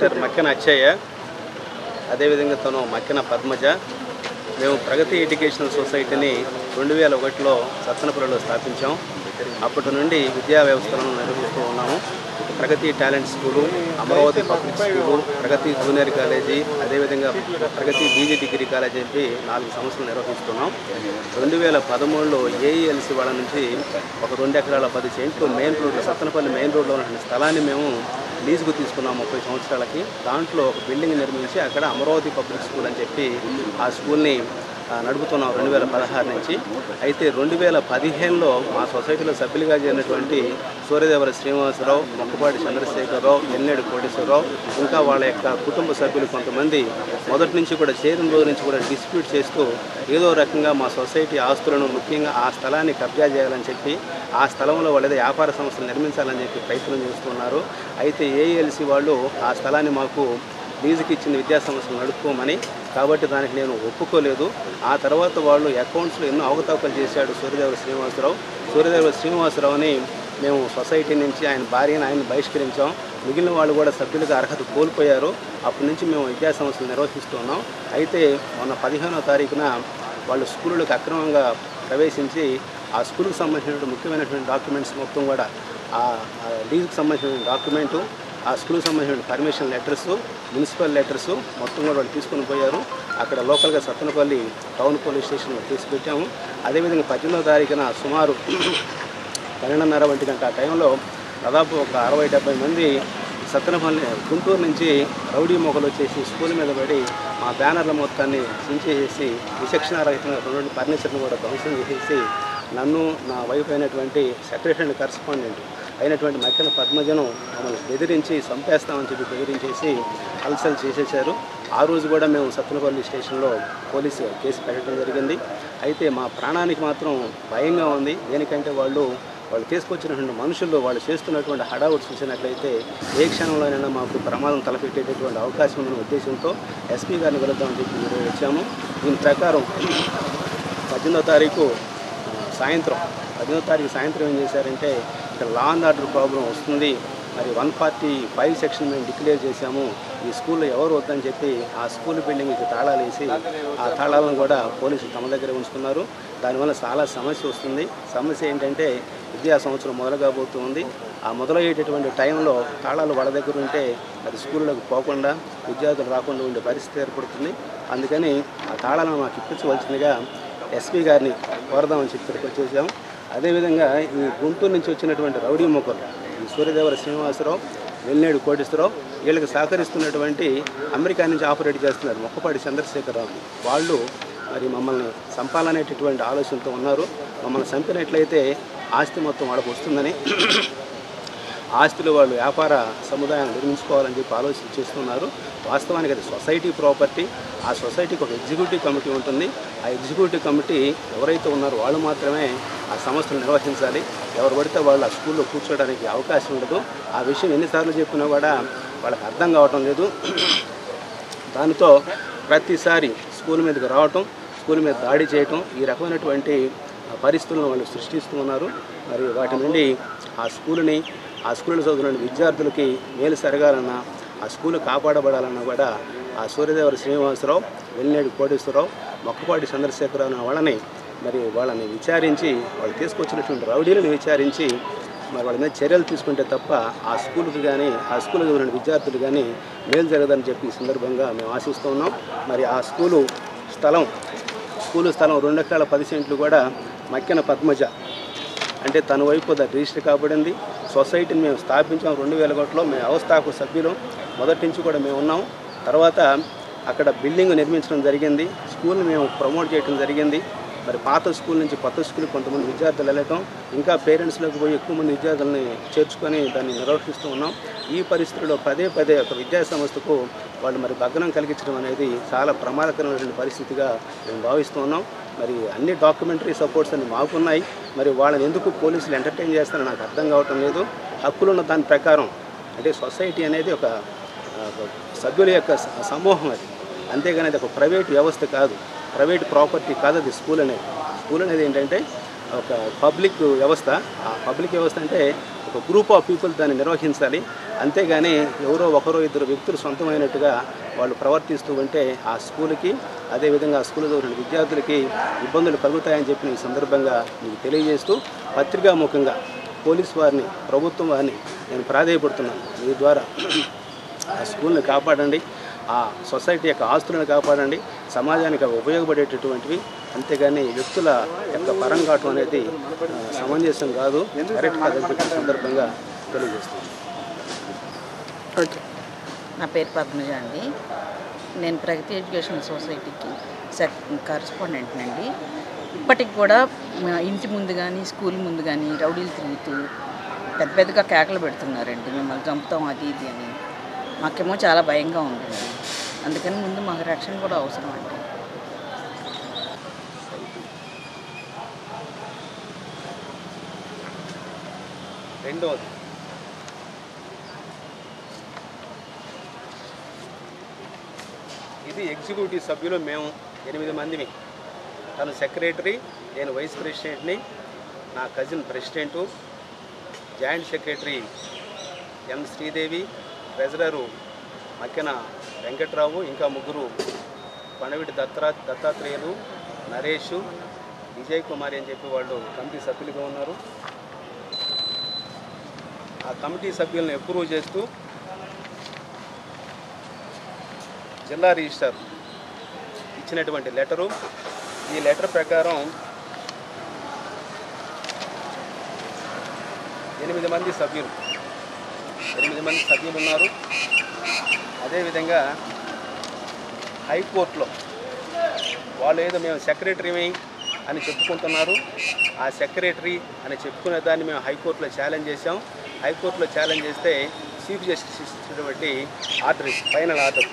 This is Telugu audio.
డాక్టర్ మక్కెన అచ్చయ్య అదేవిధంగా తను మక్కెన పద్మజ మేము ప్రగతి ఎడ్యుకేషనల్ సొసైటీని రెండు వేల ఒకటిలో సత్తనపురంలో స్థాపించాం. అప్పటి నుండి విద్యా వ్యవస్థలను నిర్వహిస్తూ ఉన్నాము. Pragati talent school Amaravati public school Pragati junior college అదేవిధంగా ప్రగతి బీజీ డిగ్రీ కాలేజీ చెప్పి నాలుగు సంవత్సరాలు నిర్వహిస్తున్నాం. రెండు వేల పదమూడులో ఏఈఎల్సి వాళ్ళ నుంచి ఒక రెండు ఎకరాల పది సెంట్లు మెయిన్ రోడ్లో సత్తనపల్లి మెయిన్ రోడ్లో ఉన్న స్థలాన్ని మేము లీజుకు తీసుకున్నాం ముప్పై సంవత్సరాలకి. దాంట్లో ఒక బిల్డింగ్ నిర్మించి అక్కడ అమరావతి పబ్లిక్ స్కూల్ అని చెప్పి ఆ స్కూల్ని నడుపుతున్నాం రెండు వేల పదహారు నుంచి. అయితే రెండు వేల పదిహేనులో మా సొసైటీలో సభ్యులుగా చేరినటువంటి సూర్యదేవర శ్రీనివాసరావు మొక్కపాటి చంద్రశేఖరరావు ఎన్నేడు కోటేశ్వరరావు ఇంకా వాళ్ళ యొక్క కుటుంబ సభ్యులు కొంతమంది మొదటి నుంచి కూడా చేరిన రోజు నుంచి కూడా డిస్ప్యూట్ చేస్తూ ఏదో రకంగా మా సొసైటీ ఆస్తులను ముఖ్యంగా ఆ స్థలాన్ని కబ్జా చేయాలని చెప్పి ఆ స్థలంలో వాళ్ళు ఏదో వ్యాపార సంస్థలు నిర్మించాలని చెప్పి ప్రయత్నం చేస్తున్నారు. అయితే ఏఎల్సి వాళ్ళు ఆ స్థలాన్ని మాకు లీజుకి ఇచ్చిన విద్యాసంస్థలు నడుపుకోమని కాబట్టి దానికి నేను ఒప్పుకోలేదు. ఆ తర్వాత వాళ్ళు అకౌంట్స్లో ఎన్నో అవకతవకలు చేశాడు సూర్యదేవ శ్రీనివాసరావు. సూర్యదేవ శ్రీనివాసరావుని మేము సొసైటీ నుంచి ఆయన భార్యను ఆయన బహిష్కరించాం. మిగిలిన వాళ్ళు కూడా సభ్యులుగా అర్హత కోల్పోయారు. అప్పటి నుంచి మేము విద్యా సంస్థలు నిర్వహిస్తున్నాం అయితే మొన్న పదిహేనో తారీఖున వాళ్ళు స్కూళ్ళకి అక్రమంగా ప్రవేశించి ఆ స్కూల్కి సంబంధించిన ముఖ్యమైనటువంటి డాక్యుమెంట్స్ మొత్తం కూడా ఆ ఆ లీజుకి సంబంధించిన డాక్యుమెంటు ఆ స్కూల్కి సంబంధించిన పర్మిషన్ లెటర్స్ మున్సిపల్ లెటర్స్ మొత్తం కూడా వాళ్ళు తీసుకొని పోయారు. అక్కడ లోకల్గా సత్తనపల్లి టౌన్ పోలీస్ స్టేషన్లో తీసుకెట్టాము అదేవిధంగా పద్దెనిమిదో తారీఖున సుమారు పన్నెండున్నర వంటి గంట ఆ టైంలో దాదాపు ఒక అరవై డెబ్బై మంది సత్తనపల్లి గుంటూరు నుంచి రౌడీ మొగలు వచ్చేసి స్కూల్ మీద పడి మా బ్యానర్ల మొత్తాన్ని చించేసి విచక్షణారహితంగా రెండు ఫర్నిచర్ను కూడా ధ్వంసం చేసేసి నన్ను నా వైఫ్ అయినటువంటి సెక్రటరీ అండ్ కరస్పాండెంట్ అయినటువంటి మెక్కల పద్మజను మమ్మల్ని బెదిరించి చంపేస్తామని చెప్పి బెదిరించేసి అలసలు చేసేశారు. ఆ రోజు కూడా మేము సత్తనపల్లి స్టేషన్లో పోలీసు కేసు పెట్టడం జరిగింది. అయితే మా ప్రాణానికి మాత్రం భయంగా ఉంది. దేనికంటే వాళ్ళు వాళ్ళు తీసుకొచ్చినటువంటి మనుషులు వాళ్ళు చేస్తున్నటువంటి హడావుడు చూసినట్లయితే ఏ క్షణంలోనైనా మాకు ప్రమాదం తలపెట్టేటటువంటి అవకాశం ఉన్న ఉద్దేశంతో ఎస్పీ గారిని కలుద్దామని చెప్పి ఈరోజు వచ్చాము. దీని ప్రకారం పద్దెనిమిదో తారీఖు సాయంత్రం పద్దెనిమిదో తారీఖు సాయంత్రం ఏం చేశారంటే ఇక్కడ లా అండ్ ఆర్డర్ ప్రాబ్లం వస్తుంది. మరి వన్ ఫార్టీ ఫైవ్ సెక్షన్ మేము డిక్లేర్ చేశాము. ఈ స్కూల్లో ఎవరు వద్దని చెప్పి ఆ స్కూల్ బిల్డింగ్కి తాళాలు వేసి ఆ తాళాలను కూడా పోలీసులు తమ దగ్గర ఉంచుకున్నారు దానివల్ల చాలా సమస్య వస్తుంది. సమస్య ఏంటంటే విద్యా సంవత్సరం మొదలు కాబోతుంది. ఆ మొదలయ్యేటటువంటి టైంలో తాళాలు వాళ్ళ దగ్గర ఉంటే అది స్కూళ్ళకు పోకుండా విద్యార్థులు రాకుండా ఉండే పరిస్థితి ఏర్పడుతుంది. అందుకని ఆ తాళాలను మాకు ఇప్పించవలసిందిగా ఎస్పీ గారిని కోరదామని చెప్పి ఇక్కడికి అదేవిధంగా ఈ గుంటూరు నుంచి వచ్చినటువంటి రౌడీ మొక్కలు ఈ సూర్యదేవర శ్రీనివాసరావు వెల్నేడు కోటేశ్వరరావు వీళ్ళకి సహకరిస్తున్నటువంటి అమెరికా నుంచి ఆపరేట్ చేస్తున్నారు మొక్కపాటి చంద్రశేఖరరావు. వాళ్ళు మరి మమ్మల్ని చంపాలనేటటువంటి ఆలోచనతో ఉన్నారు. మమ్మల్ని చంపినట్లయితే ఆస్తి మొత్తం వాళ్ళకు వస్తుందని ఆస్తులు వాళ్ళు వ్యాపార సముదాయాన్ని నిర్మించుకోవాలని చెప్పి ఆలోచన చేస్తున్నారు. వాస్తవానికి అది సొసైటీ ప్రాపర్టీ ఆ సొసైటీకి ఒక ఎగ్జిక్యూటివ్ కమిటీ ఉంటుంది. ఆ ఎగ్జిక్యూటివ్ కమిటీ ఎవరైతే ఉన్నారో వాళ్ళు మాత్రమే ఆ సంస్థలు నిర్వహించాలి. ఎవరు పడితే వాళ్ళు ఆ స్కూల్లో కూర్చోడానికి అవకాశం ఉండదు. ఆ విషయం ఎన్నిసార్లు చెప్పినా కూడా వాళ్ళకి అర్థం కావటం లేదు. దానితో ప్రతిసారి స్కూల్ మీదకి రావటం స్కూల్ మీద దాడి చేయటం ఈ రకమైనటువంటి పరిస్థితులను వాళ్ళు సృష్టిస్తూ ఉన్నారు. మరి వాటి నుండి ఆ స్కూల్ని ఆ స్కూల్లో చదువుతున్న విద్యార్థులకి మేలు సరగాలన్నా ఆ స్కూల్ కాపాడబడాలన్నా కూడా ఆ సూర్యదేవర శ్రీనివాసరావు వెల్లినేడు కోటేశ్వరరావు మొక్కపాటి చంద్రశేఖరరావు వాళ్ళని మరి వాళ్ళని విచారించి వాళ్ళు తీసుకొచ్చినటువంటి రౌడీలను విచారించి మరి వాళ్ళ మీద చర్యలు తీసుకుంటే తప్ప ఆ స్కూల్కి కానీ ఆ స్కూల్ చదివిన విద్యార్థులు కానీ మేలు జరగదని చెప్పి ఈ సందర్భంగా మేము ఆశిస్తూ ఉన్నాం. మరి ఆ స్కూలు స్థలం స్కూలు స్థలం రెండు ఎకరాల పది సెంట్లు కూడా మక్కిన పద్మజ. అంటే తన వైపు రిజిస్టర్ కాబడింది. సొసైటీని మేము స్థాపించాం రెండు వేల ఒకటిలో మేము అవస్థాపక సభ్యులు. మొదటి నుంచి కూడా మేము ఉన్నాం. తర్వాత అక్కడ బిల్డింగ్ నిర్మించడం జరిగింది. స్కూల్ని మేము ప్రమోట్ చేయడం జరిగింది. మరి పాత స్కూల్ నుంచి కొత్త స్కూల్కి కొంతమంది విద్యార్థులు వెళ్ళటం ఇంకా పేరెంట్స్లోకి పోయి ఎక్కువ మంది విద్యార్థులని చేర్చుకొని దాన్ని నిర్వహిస్తూ ఉన్నాం. ఈ పరిస్థితుల్లో పదే పదే ఒక విద్యా సంస్థకు వాళ్ళు మరి భగ్నం కలిగించడం అనేది చాలా ప్రమాదకరమైన పరిస్థితిగా మేము భావిస్తూ ఉన్నాం. మరి అన్ని డాక్యుమెంటరీ సపోర్ట్స్ అన్ని మాకున్నాయి. మరి వాళ్ళని ఎందుకు పోలీసులు ఎంటర్టైన్ చేస్తారో నాకు అర్థం కావటం లేదు. హక్కులున్న దాని ప్రకారం అంటే సొసైటీ అనేది ఒక సభ్యుల యొక్క సమూహం అది. అంతేగాని అది ఒక ప్రైవేట్ వ్యవస్థ కాదు. ప్రైవేట్ ప్రాపర్టీ కాదు అది స్కూల్ అనేది. స్కూల్ అనేది ఏంటంటే ఒక పబ్లిక్ వ్యవస్థ. ఆ పబ్లిక్ వ్యవస్థ అంటే ఒక గ్రూప్ ఆఫ్ పీపుల్ దాన్ని నిర్వహించాలి. అంతేగాని ఎవరో ఒకరో ఇద్దరు వ్యక్తులు సొంతమైనట్టుగా వాళ్ళు ప్రవర్తిస్తూ ఉంటే ఆ స్కూల్కి అదేవిధంగా ఆ స్కూల్లో చదివిన విద్యార్థులకి ఇబ్బందులు కలుగుతాయని చెప్పి ఈ సందర్భంగా మీకు తెలియజేస్తూ పత్రికాముఖంగా పోలీస్ వారిని ప్రభుత్వం వారిని నేను ప్రాధాయపడుతున్నాను. మీ ద్వారా ఆ స్కూల్ని కాపాడండి. ఆ సొసైటీ యొక్క ఆస్తులను కాపాడండి సమాజానికి ఉపయోగపడేటటువంటివి. అంతేగాని వ్యక్తుల యొక్క పరం కావటం అనేది సమంజసం కాదు. కరెక్ట్ కాదని సందర్భంగా తెలియజేస్తుంది ఓకే. నా పేరు పద్మజ అండి. నేను ప్రగతి ఎడ్యుకేషన్ సొసైటీకి సెక్ కరస్పాండెంట్ అండి. ఇప్పటికి కూడా మా ఇంటి ముందు కానీ స్కూల్ ముందు కానీ రౌడీలు తిరుగుతూ పెద్ద పెద్దగా కేకలు పెడుతున్నారండి. మిమ్మల్ని చంపుతాం అది ఇది అని. మాకేమో చాలా భయంగా ఉంటుంది అందుకని ముందు మాకు రక్షణ కూడా అవసరం అండి. రెండవది ఇది ఎగ్జిక్యూటివ్ సభ్యులు మేము ఎనిమిది మందిని తను సెక్రటరీ నేను వైస్ ప్రెసిడెంట్ని నా cousin president joint secretary M Sridevi treasurer Makkena Venkatrao ఇంకా ముగ్గురు పనవిడి దత్తరా దత్తాత్రేయులు నరేష్ విజయ్ కుమార్ అని చెప్పి వాళ్ళు కమిటీ సభ్యులుగా ఉన్నారు. ఆ కమిటీ సభ్యులను అప్రూవ్ చేస్తూ జిల్లా రిజిస్టర్ ఇచ్చినటువంటి లెటరు. ఈ లెటర్ ప్రకారం ఎనిమిది మంది సభ్యులు ఎనిమిది మంది సభ్యులు ఉన్నారు. అదేవిధంగా హైకోర్టులో వాళ్ళు ఏదో మేము సెక్రటరీమి అని చెప్పుకుంటున్నారు. ఆ సెక్రటరీ అని చెప్పుకునే దాన్ని మేము హైకోర్టులో ఛాలెంజ్ చేసాం హైకోర్టులో ఛాలెంజ్ చేస్తే చీఫ్ జస్టిస్ ఇచ్చినటువంటి ఆర్డర్ ఫైనల్ ఆర్డర్.